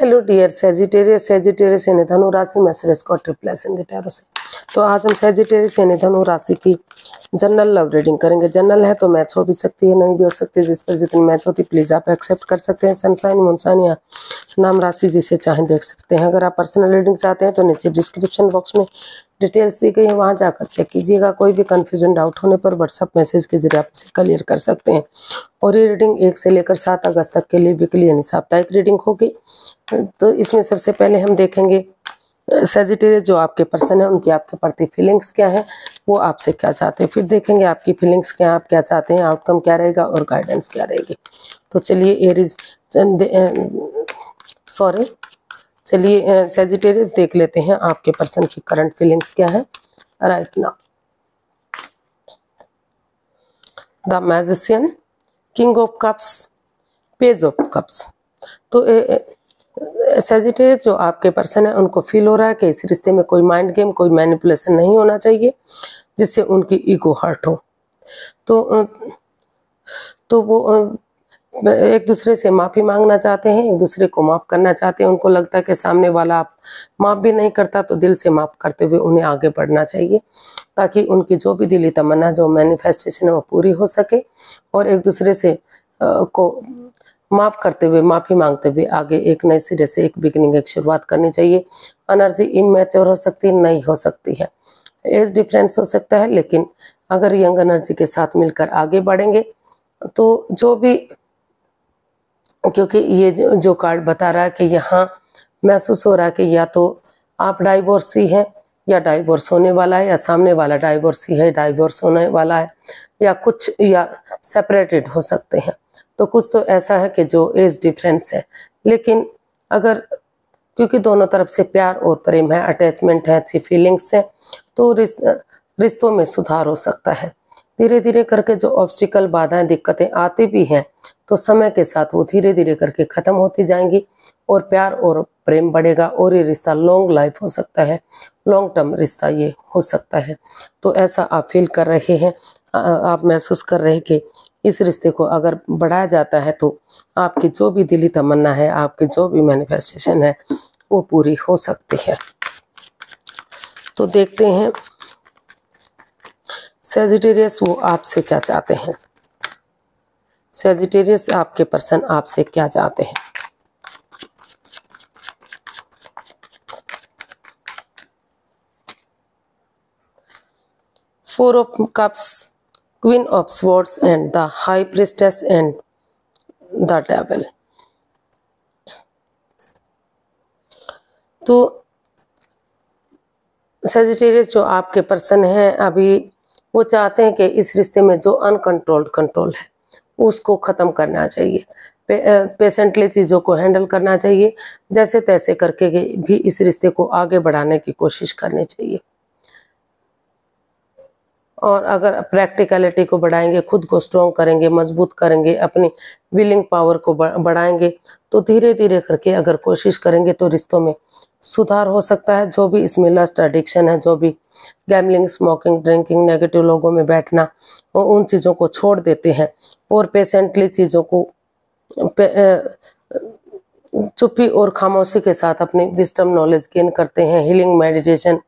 Hello dear Sagittarius Sagittarius यानी धनु राशि में सुरेश को ट्रिप्लेस इन से तो आज हम सेजिटेरियस यानी धनु राशि की जनरल लव रीडिंग करेंगे। जनरल है तो मैच हो भी सकती है, नहीं भी हो सकती। जिस पर जितनी मैच होती प्लीज़ आप एक्सेप्ट कर सकते हैं। सनसाइन मुनसाइन या नाम राशि जिसे चाहें देख सकते हैं। अगर आप पर्सनल रीडिंग चाहते हैं तो नीचे डिस्क्रिप्शन बॉक्स में डिटेल्स दी गई है, वहाँ जाकर चेक कीजिएगा। कोई भी कन्फ्यूज़न डाउट होने पर व्हाट्सअप मैसेज के ज़रिए आप इसे क्लियर कर सकते हैं। और ये रीडिंग एक से लेकर सात अगस्त तक के लिए वीकली यानी साप्ताहिक रीडिंग होगी। तो इसमें सबसे पहले हम देखेंगे सेजिटेरियस जो आपके पर्सन है, उनकी आपके प्रति फीलिंग्स क्या है, वो आपसे क्या चाहते हैं। फिर देखेंगे आपकी फीलिंग्स क्या आप क्या चाहते हैं आउटकम क्या रहेगा और गाइडेंस क्या रहेगी। तो चलिए एरिज सॉरी चलिए सेजिटेरियस देख लेते हैं आपके पर्सन की करंट फीलिंग्स क्या है। Right now the magician king of cups page of cups तो सेजिटेरियस जो आपके पर्सन है, उनको फील हो रहा है कि इस रिश्ते में कोई माइंड गेम कोई मैनिपुलेशन नहीं होना चाहिए, जिससे उनकी ईगो हर्ट हो। तो तो वो एक दूसरे से माफ़ी मांगना चाहते हैं एक दूसरे को माफ़ करना चाहते हैं। उनको लगता है कि सामने वाला आप माफ़ भी नहीं करता तो दिल से माफ़ करते हुए उन्हें आगे बढ़ना चाहिए ताकि उनकी जो भी दिली तमन्ना जो मैनिफेस्टेशन है वो पूरी हो सके और एक दूसरे से आ, को माफ़ करते हुए माफ़ी मांगते हुए आगे एक नए सिरे से एक बिगनिंग एक शुरुआत करनी चाहिए। एनर्जी इमेच्योर हो सकती नहीं हो सकती है। एज डिफरेंस हो सकता है लेकिन अगर यंग एनर्जी के साथ मिलकर आगे बढ़ेंगे तो जो भी क्योंकि ये जो, कार्ड बता रहा है कि यहाँ महसूस हो रहा है कि या तो आप डाइवोर्सी हैं या डाइवोर्स होने वाला है या सामने वाला डाइवोर्सी है डाइवोर्स होने वाला है या कुछ या सेपरेटेड हो सकते हैं। तो कुछ तो ऐसा है कि जो एज डिफरेंस है। लेकिन अगर क्योंकि दोनों तरफ़ से प्यार और प्रेम है अटैचमेंट है अच्छी फीलिंग्स है तो रिश्तों में सुधार हो सकता है। धीरे धीरे करके जो ऑब्स्टिकल बाधाएँ दिक्कतें आती भी हैं तो समय के साथ वो धीरे धीरे करके ख़त्म होती जाएँगी और प्यार और प्रेम बढ़ेगा और ये रिश्ता लॉन्ग लाइफ हो सकता है। लॉन्ग टर्म रिश्ता ये हो सकता है। तो ऐसा आप फील कर रहे हैं आप महसूस कर रहे हैं कि इस रिश्ते को अगर बढ़ाया जाता है तो आपकी जो भी दिली तमन्ना है, आपकी जो भी मैनिफेस्टेशन है, वो पूरी हो सकती है। तो देखते हैं सेजिटेरियस वो आपसे क्या चाहते हैं? सेजिटेरियस आपके पर्सन आपसे क्या चाहते हैं? Four of cups queen of swords and the high priestess and the devil तो सेजिटेरियस जो आपके पर्सन हैं, अभी वो चाहते हैं कि इस रिश्ते में जो अनकंट्रोल्ड कंट्रोल है उसको ख़त्म करना चाहिए। पेशेंटली चीज़ों को हैंडल करना चाहिए। जैसे तैसे करके भी इस रिश्ते को आगे बढ़ाने की कोशिश करनी चाहिए। और अगर प्रैक्टिकलिटी को बढ़ाएँगे, खुद को स्ट्रॉन्ग करेंगे, मज़बूत करेंगे, अपनी विलिंग पावर को बढ़ाएँगे तो धीरे धीरे करके अगर कोशिश करेंगे तो रिश्तों में सुधार हो सकता है। जो भी इसमें लस्ट एडिक्शन है, जो भी गैमलिंग स्मोकिंग ड्रिंकिंग नेगेटिव लोगों में बैठना उन चीज़ों को छोड़ देते हैं और पेशेंटली चीज़ों को चुप्पी और खामोशी के साथ अपनी विस्टम नॉलेज गेन करते हैं हीलिंग मेडिटेशन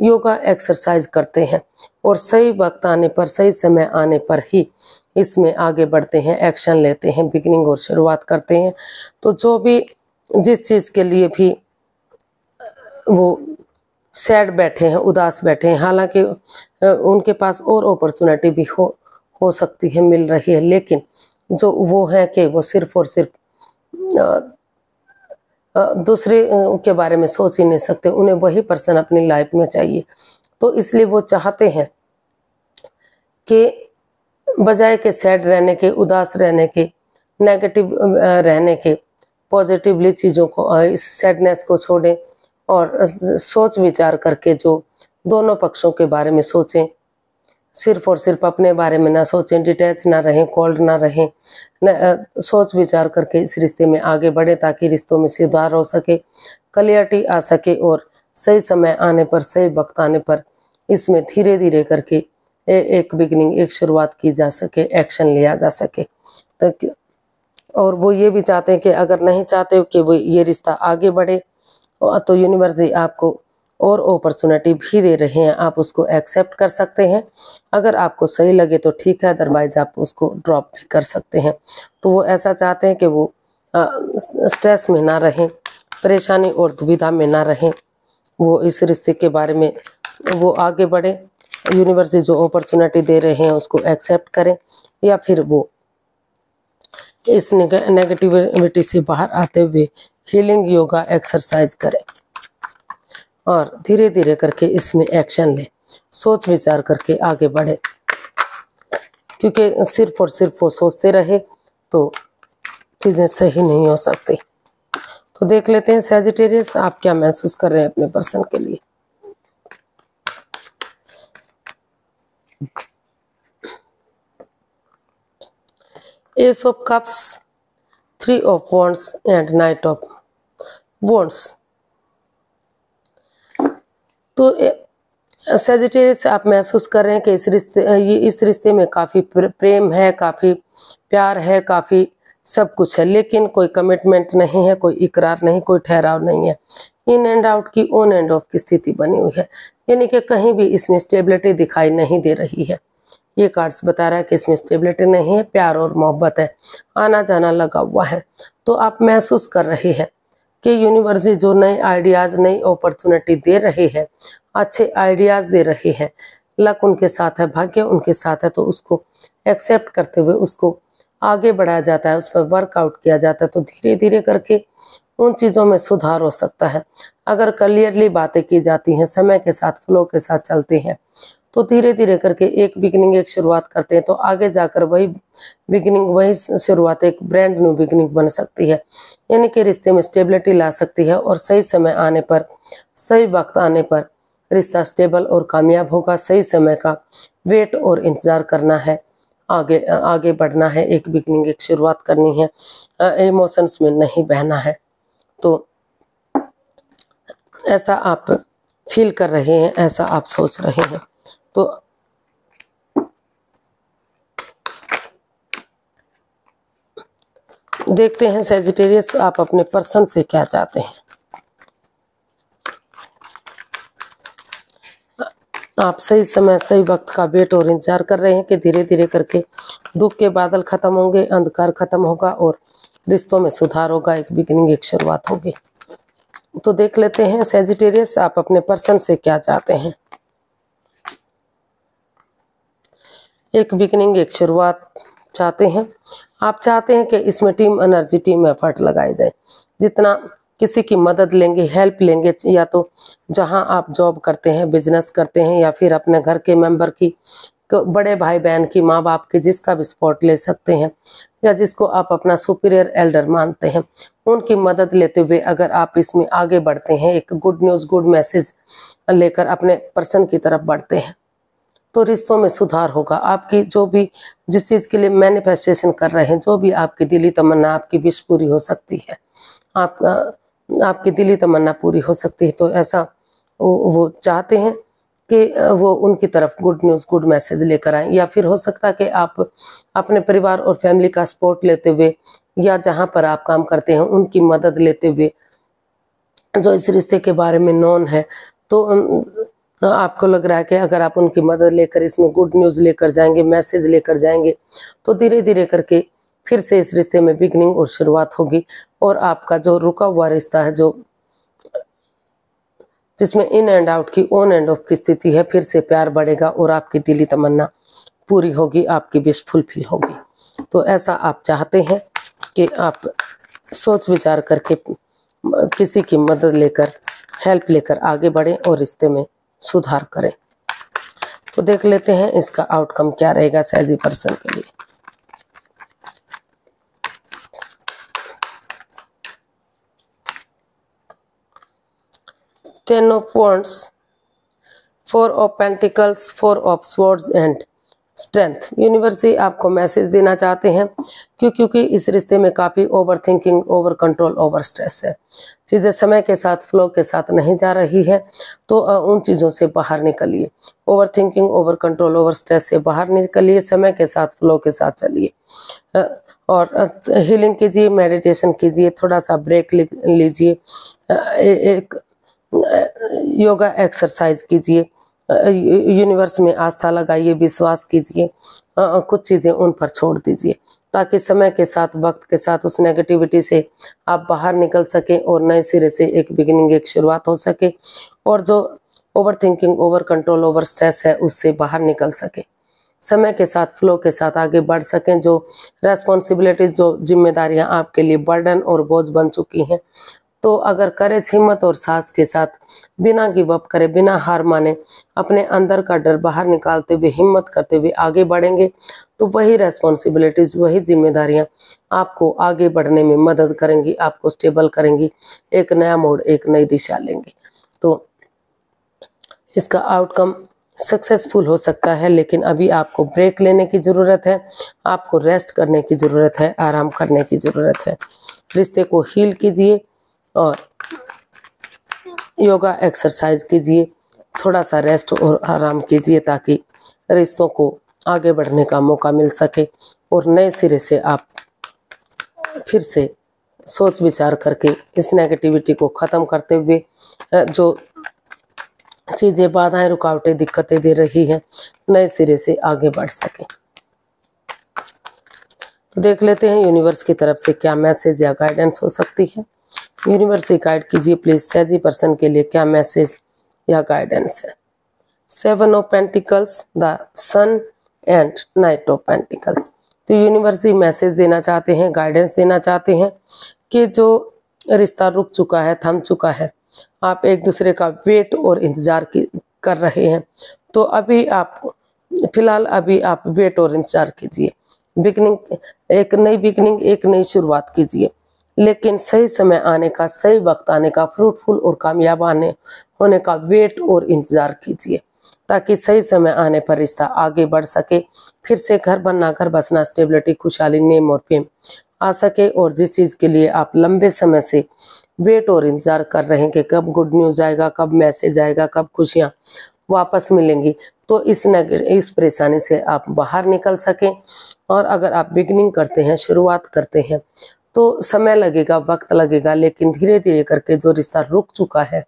योगा एक्सरसाइज करते हैं और सही वक्त आने पर, सही समय आने पर ही इसमें आगे बढ़ते हैं एक्शन लेते हैं बिगनिंग और शुरुआत करते हैं। तो जो भी, जिस चीज़ के लिए भी वो सैड बैठे हैं, उदास बैठे हैं। हालाँकि उनके पास और अपॉर्चुनिटी भी हो हो सकती है, मिल रही है, लेकिन जो वो है कि वो सिर्फ़ और सिर्फ़ दूसरे के बारे में सोच ही नहीं सकते। उन्हें वही पर्सन अपनी लाइफ में चाहिए। तो इसलिए वो चाहते हैं कि बजाय के सैड रहने के, उदास रहने के नेगेटिव रहने के पॉजिटिवली चीज़ों को इस सैडनेस को छोड़ें और सोच विचार करके जो दोनों पक्षों के बारे में सोचें। सिर्फ़ और सिर्फ़ अपने बारे में ना सोचें डिटैच ना रहें कोल्ड ना रहें न, सोच विचार करके इस रिश्ते में आगे बढ़े ताकि रिश्तों में सुधार हो सके क्लियरिटी आ सके और सही समय आने पर सही वक्त आने पर इसमें धीरे धीरे करके ए, एक बिगनिंग एक शुरुआत की जा सके एक्शन लिया जा सके। और वो ये भी चाहते हैं कि अगर नहीं चाहते कि वो ये रिश्ता आगे बढ़े तो यूनिवर्सिटी आपको और अपॉर्चुनिटी भी दे रहे हैं, आप उसको एक्सेप्ट कर सकते हैं। अगर आपको सही लगे तो ठीक है अदरवाइज़ आप उसको ड्रॉप भी कर सकते हैं। तो वो ऐसा चाहते हैं कि वो स्ट्रेस में ना रहें, परेशानी और दुविधा में ना रहें। वो इस रिश्ते के बारे में, वो आगे बढ़े यूनिवर्सिटी जो अपॉर्चुनिटी दे रहे हैं उसको एक्सेप्ट करें, या फिर वो इस नेगेटिविटी से बाहर आते हुए हीलिंग योगा एक्सरसाइज करें। और धीरे धीरे करके इसमें एक्शन लें। सोच विचार करके आगे बढ़े। क्योंकि सिर्फ़ और सिर्फ़ वो सोचते रहे तो चीज़ें सही नहीं हो सकती। तो देख लेते हैं सेजिटेरियस आप क्या महसूस कर रहे हैं अपने पर्सन के लिए? Ace of cups three of wands and knight of wands तो सेजिटेरियस आप महसूस कर रहे हैं कि इस रिश्ते, ये, इस रिश्ते में काफ़ी प्रेम है, काफ़ी प्यार है, काफ़ी सब कुछ है, लेकिन कोई कमिटमेंट नहीं है, कोई इकरार नहीं, कोई ठहराव नहीं है। इन एंड आउट की ऑन एंड ऑफ़ की स्थिति बनी हुई है। यानी कि कहीं भी इसमें स्टेबिलिटी दिखाई नहीं दे रही है। ये कार्ड्स बता रहा है कि इसमें स्टेबिलिटी नहीं है, प्यार और मोहब्बत है। आना जाना लगा हुआ है। तो आप महसूस कर रहे हैं कि यूनिवर्सिटी जो नए आइडियाज़ नई अपॉर्चुनिटी दे रहे हैं, अच्छे आइडियाज़ दे रहे हैं। लक उनके साथ है, भाग्य उनके साथ है तो उसको एक्सेप्ट करते हुए उसको आगे बढ़ाया जाता है, उस पर वर्कआउट किया जाता है तो धीरे धीरे करके उन चीज़ों में सुधार हो सकता है। अगर क्लियरली बातें की जाती हैं, समय के साथ फ्लो के साथ चलते हैं तो धीरे धीरे करके एक बिगनिंग एक शुरुआत करते हैं। तो आगे जाकर वही बिगनिंग वही शुरुआत एक ब्रांड न्यू बिगनिंग बन सकती है। यानी कि रिश्ते में स्टेबिलिटी ला सकती है और सही समय आने पर, सही वक्त आने पर रिश्ता स्टेबल और कामयाब होगा। सही समय का वेट और इंतज़ार करना है। आगे आगे बढ़ना है। एक बिगनिंग एक शुरुआत करनी है। इमोशंस में नहीं बहना है। तो ऐसा आप फील कर रहे हैं, ऐसा आप सोच रहे हैं। तो देखते हैं सेजिटेरियस आप अपने पर्सन से क्या चाहते हैं। आप सही समय, सही वक्त का वेट और इंतज़ार कर रहे हैं कि धीरे धीरे करके दुख के बादल खत्म होंगे, अंधकार खत्म होगा और रिश्तों में सुधार होगा, एक बिगनिंग एक शुरुआत होगी। तो देख लेते हैं सेजिटेरियस आप अपने पर्सन से क्या चाहते हैं। एक बिगनिंग एक शुरुआत चाहते हैं। आप चाहते हैं कि इसमें टीम एनर्जी टीम एफर्ट लगाए जाए। जितना किसी की मदद लेंगे हेल्प लेंगे, या तो जहाँ आप जॉब करते हैं बिज़नेस करते हैं, या फिर अपने घर के मेंबर की बड़े भाई बहन की माँ बाप की, जिसका भी सपोर्ट ले सकते हैं, या जिसको आप अपना सुपीरियर एल्डर मानते हैं, उनकी मदद लेते हुए अगर आप इसमें आगे बढ़ते हैं, एक गुड न्यूज़ गुड मैसेज लेकर अपने पर्सन की तरफ़ बढ़ते हैं। तो रिश्तों में सुधार होगा। आपकी जो भी, जिस चीज़ के लिए मैनिफेस्टेशन कर रहे हैं, जो भी आपकी दिली तमन्ना, आपकी विश पूरी हो सकती है। आप आपकी दिली तमन्ना पूरी हो सकती है। तो ऐसा वो चाहते हैं कि वो उनकी तरफ़ गुड न्यूज़ गुड मैसेज लेकर आए। या फिर हो सकता है कि आप अपने परिवार और फैमिली का सपोर्ट लेते हुए, या जहाँ पर आप काम करते हैं, उनकी मदद लेते हुए, जो इस रिश्ते के बारे में नॉन है तो आपको लग रहा है कि अगर आप उनकी मदद लेकर इसमें गुड न्यूज़ लेकर जाएँगे मैसेज लेकर जाएँगे तो धीरे धीरे करके फिर से इस रिश्ते में बिगनिंग और शुरुआत होगी और आपका जो रुका हुआ रिश्ता है, जो, जिसमें इन एंड आउट की ऑन एंड ऑफ़ की स्थिति है, फिर से प्यार बढ़ेगा और आपकी दिली तमन्ना पूरी होगी, आपकी विश फुलफिल होगी। तो ऐसा आप चाहते हैं कि आप सोच विचार करके किसी की मदद लेकर हेल्प लेकर आगे बढ़ें और रिश्ते में सुधार करें। तो देख लेते हैं इसका आउटकम क्या रहेगा सैजी पर्सन के लिए। Ten of wands four of pentacles four of swords and strength university आपको मैसेज देना चाहते हैं क्यों क्योंकि इस रिश्ते में काफ़ी over thinking over control over stress है। चीज़ें समय के साथ फ्लो के साथ नहीं जा रही है तो उन चीज़ों से बाहर निकलिए। Over thinking over control over stress से बाहर निकलिए, समय के साथ फ्लो के साथ चलिए। और हीलिंग कीजिए मेडिटेशन कीजिए, थोड़ा सा ब्रेक लीजिए। एक योगा एक्सरसाइज कीजिए। यूनिवर्स में आस्था लगाइए, विश्वास कीजिए कुछ चीज़ें उन पर छोड़ दीजिए, ताकि समय के साथ, वक्त के साथ उस नेगेटिविटी से आप बाहर निकल सकें और नए सिरे से एक बिगिनिंग एक शुरुआत हो सके, और जो over thinking over control over stress है, उससे बाहर निकल सके। समय के साथ फ्लो के साथ आगे बढ़ सकें, जो रेस्पॉन्सिबिलिटीज जो जिम्मेदारियाँ आपके लिए बर्डन और बोझ बन चुकी हैं तो अगर करे हिम्मत और साहस के साथ, बिना गिव अप करे, बिना हार माने, अपने अंदर का डर बाहर निकालते हुए, हिम्मत करते हुए आगे बढ़ेंगे तो वही रेस्पॉन्सिबिलिटीज वही जिम्मेदारियाँ आपको आगे बढ़ने में मदद करेंगी, आपको स्टेबल करेंगी, एक नया मोड, एक नई दिशा लेंगी। तो इसका आउटकम सक्सेसफुल हो सकता है, लेकिन अभी आपको ब्रेक लेने की ज़रूरत है, आपको रेस्ट करने की ज़रूरत है, आराम करने की ज़रूरत है। रिश्ते को हील कीजिए और योगा एक्सरसाइज कीजिए, थोड़ा सा रेस्ट और आराम कीजिए ताकि रिश्तों को आगे बढ़ने का मौका मिल सके और नए सिरे से आप फिर से सोच विचार करके इस नेगेटिविटी को ख़त्म करते हुए जो चीज़ें बाधाएँ, रुकावटें, दिक्कतें दे रही हैं, नए सिरे से आगे बढ़ सके। तो देख लेते हैं यूनिवर्स की तरफ़ से क्या मैसेज या गाइडेंस हो सकती है। यूनिवर्स गाइड कीजिए प्लीज़ सहजी पर्सन के लिए क्या मैसेज या गाइडेंस है? Seven of pentacles the sun and knight of pentacles तो यूनिवर्स मैसेज देना चाहते हैं गाइडेंस देना चाहते हैं कि जो रिश्ता रुक चुका है, थम चुका है, आप एक दूसरे का वेट और इंतज़ार कर रहे हैं। तो अभी आप, फ़िलहाल अभी आप वेट और इंतज़ार कीजिए। बिगनिंग एक नई बिगनिंग एक नई शुरुआत कीजिए। लेकिन सही समय आने का, सही वक्त आने का फ्रूटफुल और कामयाब आने, होने का वेट और इंतज़ार कीजिए, ताकि सही समय आने पर रिश्ता आगे बढ़ सके। फिर से घर बनना, घर बसना स्टेबिलिटी खुशहाली नेम और फेम आ सके। और जिस चीज़ के लिए आप लंबे समय से वेट और इंतज़ार कर रहे हैं कि कब गुड न्यूज़ आएगा, कब मैसेज आएगा, कब खुशियाँ वापस मिलेंगी तो इस इस परेशानी से आप बाहर निकल सकें। और अगर आप बिगनिंग करते हैं, शुरुआत करते हैं तो समय लगेगा, वक्त लगेगा, लेकिन धीरे धीरे करके जो रिश्ता रुक चुका है,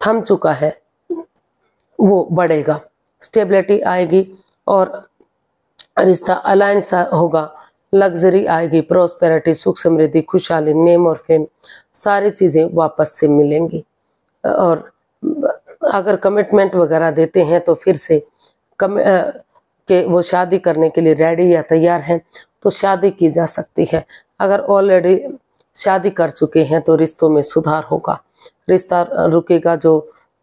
थम चुका है, वो बढ़ेगा। स्टेबिलिटी आएगी और रिश्ता अलायंस होगा, लग्जरी आएगी, प्रोस्पेरिटी, सुख समृद्धि, खुशहाली, नेम और फेम, सारी चीज़ें वापस से मिलेंगी। और अगर कमिटमेंट वगैरह देते हैं तो फिर से कम के वो शादी करने के लिए रेडी या तैयार हैं तो शादी की जा सकती है। अगर ऑलरेडी शादी कर चुके हैं तो रिश्तों में सुधार होगा। रिश्ता रुकेगा जो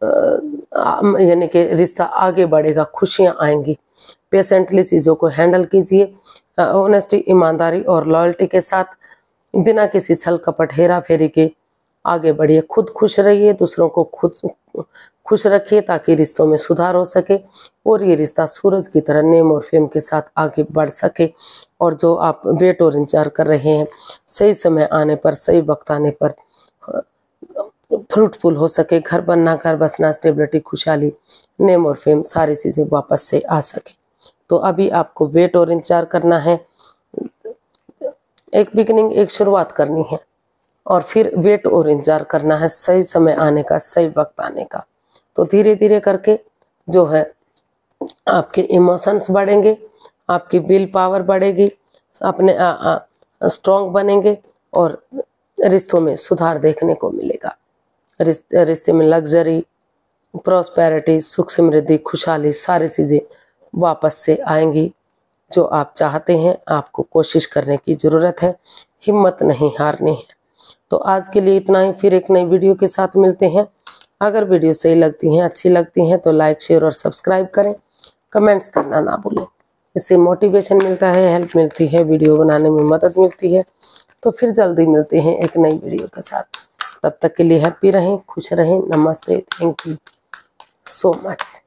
यानी कि रिश्ता आगे बढ़ेगा, खुशियाँ आएँगी। पेशेंटली चीज़ों को हैंडल कीजिए। ऑनेस्टी ईमानदारी और लॉयल्टी के साथ बिना किसी छल कपट हेरा फेरी के आगे बढ़िए। खुद खुश रहिए, दूसरों को खुद खुश रखिए ताकि रिश्तों में सुधार हो सके और ये रिश्ता सूरज की तरह नेम और फेम के साथ आगे बढ़ सके। और जो आप वेट और इंतज़ार कर रहे हैं, सही समय आने पर, सही वक्त आने पर फ्रूटफुल हो सके। घर बनना घर बसना स्टेबिलिटी, खुशहाली, नेम और फेम सारी चीज़ें वापस से आ सके। तो अभी आपको वेट और इंतज़ार करना है। एक बिगनिंग, एक शुरुआत करनी है। और फिर वेट और इंतज़ार करना है, सही समय आने का, सही वक्त आने का। तो धीरे धीरे करके जो है आपके इमोशंस बढ़ेंगे, आपकी विल पावर बढ़ेगी, अपने स्ट्रॉन्ग बनेंगे और रिश्तों में सुधार देखने को मिलेगा। रिश्ते रिश्ते में लग्जरी प्रॉस्पेरिटी सुख समृद्धि, खुशहाली, सारी चीज़ें वापस से आएँगी, जो आप चाहते हैं, आपको कोशिश करने की ज़रूरत है, हिम्मत नहीं हारनी है। तो आज के लिए इतना ही, फिर एक नई वीडियो के साथ मिलते हैं। अगर वीडियो सही लगती हैं, अच्छी लगती हैं तो लाइक शेयर और सब्सक्राइब करें। कमेंट्स करना ना भूलें। इससे मोटिवेशन मिलता है हेल्प मिलती है, वीडियो बनाने में मदद मिलती है। तो फिर जल्दी मिलते हैं एक नई वीडियो के साथ। तब तक के लिए हैप्पी रहें, खुश रहें। नमस्ते। Thank you so much